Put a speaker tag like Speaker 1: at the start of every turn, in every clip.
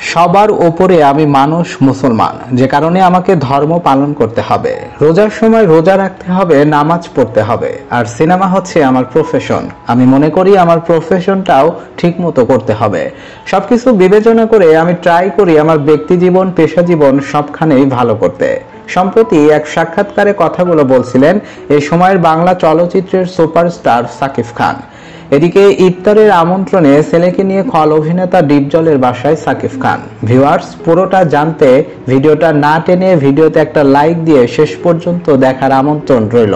Speaker 1: সবার ওপরে আমি মানুষ মুসলমান। যে কারণে আমাকে ধর্ম পালন করতে হবে। রোজার সময় রোজা রাখতে হবে, নামাজ পড়তে হবে। আর সিনেমা হচ্ছে আমার প্রফেশন আমি মনে করি আমার প্রফেশনটাও ঠিক মতো করতে হবে। সবকিছু বিবেচনা করে আমি ট্রাই করি আমার ব্যক্তি জীবন, পেশা জীবন সবখানেই ভালো করতে। সম্প্রতি এক সাক্ষাৎকারে কথাগুলো বলছিলেন এই সময়ের বাংলা চলচ্চিত্রের সুপারস্টার সাকিব খান। এদিকে ইফতারের আমন্ত্রণে ছেলেকে নিয়ে খল অভিনেতা ডিপজলের বাসায় সাকিব খান। ভিউয়ার্স, পুরোটা জানতে ভিডিওটা না টেনে ভিডিওতে একটা লাইক দিয়ে শেষ পর্যন্ত দেখার আমন্ত্রণ রইল।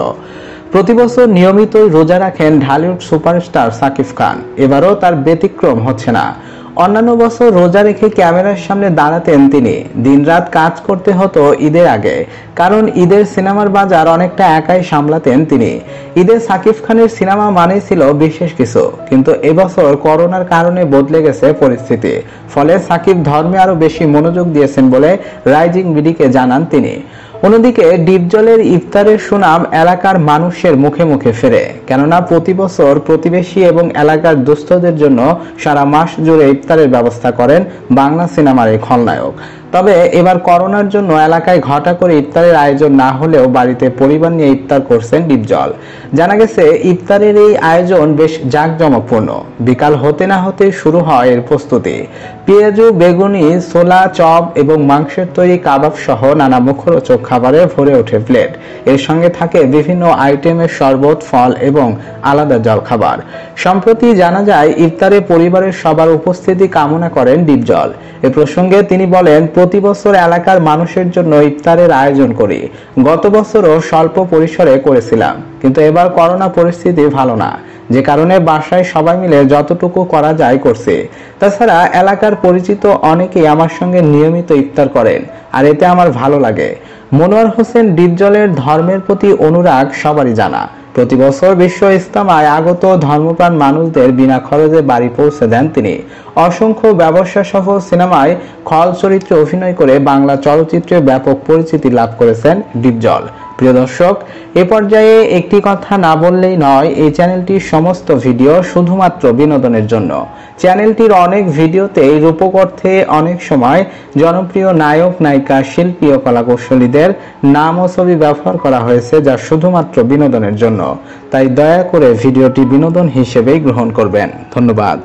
Speaker 1: প্রতি বছর নিয়মিতই রোজা রাখেন ঢালিউড সুপারস্টার সাকিব খান। এবারও তার ব্যতিক্রম হচ্ছে না। অন্যান্য বছর রোজা রেখে ক্যামেরার সামনে দাঁড়াতেন তিনি। দিনরাত কাজ করতে হতো ঈদের আগে, কারণ ঈদের সিনেমার বাজার অনেকটা একাই সামলাতেন তিনি। ঈদে সাকিব খানের সিনেমা মানে ছিল বিশেষ কিছু, কিন্তু এবছর করোনার কারণে বদলে গেছে পরিস্থিতি। ফলে সাকিব ধর্মে আরও বেশি মনোযোগ দিয়েছেন বলে রাইজিং বিডিকে জানান তিনি। অন্যদিকে ডিপজলের ইফতারের সুনাম এলাকার মানুষের মুখে মুখে ফেরে। কেননা প্রতি বছর প্রতিবেশী এবং এলাকার দুস্থদের জন্য সারা মাস জুড়ে ইফতারের ব্যবস্থা করেন বাংলা সিনেমার এই খলনায়ক। তবে এবার করোনার জন্য এলাকায় ঘটা করে ইফতারের আয়োজন না হলেও বাড়িতে পরিবার নিয়ে ইফতার করছেন ডিপজল। জানা গেছে, ইফতারের এই আয়োজন বেশ জাঁকজমকপূর্ণ। বিকাল হতে না হতে শুরু হয় এর প্রস্তুতি। পেঁয়াজু, বেগুনি, ছোলা, চপ এবং মাংসের তৈরি কাবাব সহ নানা মুখরোচক খাবারে ভরে ওঠে প্লেট। এর সঙ্গে থাকে বিভিন্ন আইটেমের শরবত, ফল এবং আলাদা জলখাবার। সম্প্রতি জানা যায়, ইফতারে পরিবারের সবার উপস্থিতি কামনা করেন ডিপজল। এ প্রসঙ্গে তিনি বলেন প্রতি বছর এলাকার মানুষের জন্য ইফতারের আয়োজন করি। গত বছরও স্বল্প পরিসরে করেছিলাম, কিন্তু এবার করোনা পরিস্থিতি ভালো না। যে কারণে বাসায় সবাই মিলে যতটুকু করা যায় করছে। তাছাড়া এলাকার পরিচিত অনেকেই আমার সঙ্গে নিয়মিত ইফতার করেন, আর এতে আমার ভালো লাগে। মনোয়ার হোসেন ডিপজলের ধর্মের প্রতি অনুরাগ সবারই জানা। প্রতি বছর বিশ্ব ইস্তামায় আগত ধর্মপ্রাণ মানুষদের বিনা খরচে বাড়ি পৌঁছে দেন তিনি। অসংখ্য ব্যবসা সহ সিনেমায় খল চরিত্রে অভিনয় করে বাংলা চলচ্চিত্রে ব্যাপক পরিচিতি লাভ করেছেন ডিপজল। প্রিয় দর্শক, এ পর্যায়ে একটি কথা না বললেই নয়, এই চ্যানেলটির সমস্ত ভিডিও শুধুমাত্র বিনোদনের জন্য। চ্যানেলটির অনেক ভিডিওতে রূপক অর্থে অনেক সময় জনপ্রিয় নায়ক, নায়িকা, শিল্পী ও কলাকৌশলীদের নাম ও ছবি ব্যবহার করা হয়েছে যা শুধুমাত্র বিনোদনের জন্য। তাই দয়া করে ভিডিওটি বিনোদন হিসেবেই গ্রহণ করবেন। ধন্যবাদ।